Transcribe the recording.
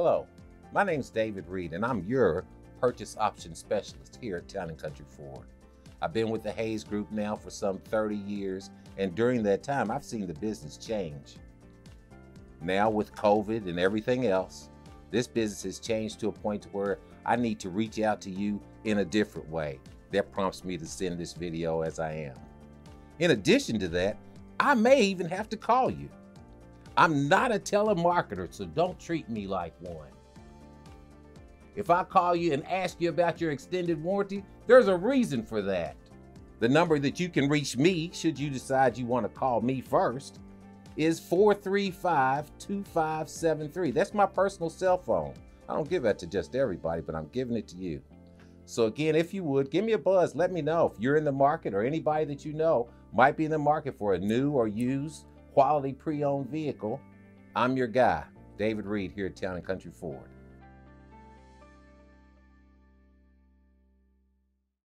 Hello, my name is David Reed, and I'm your purchase option specialist here at Town and Country Ford. I've been with the Hayes Group now for some 30 years, and during that time, I've seen the business change. Now, with COVID and everything else, this business has changed to a point where I need to reach out to you in a different way. That prompts me to send this video as I am. In addition to that, I may even have to call you. I'm not a telemarketer, so don't treat me like one. If I call you and ask you about your extended warranty, there's a reason for that. The number that you can reach me, should you decide you want to call me first, is 435 2573. That's my personal cell phone. I don't give that to just everybody, but I'm giving it to you. So, again, if you would, give me a buzz. Let me know if you're in the market or anybody that you know might be in the market for a new or used quality pre owned vehicle. I'm your guy, David Reed, here at Town and Country Ford.